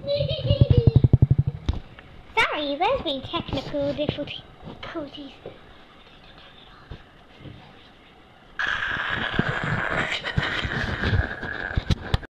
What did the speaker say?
Sorry, there's been technical difficulties.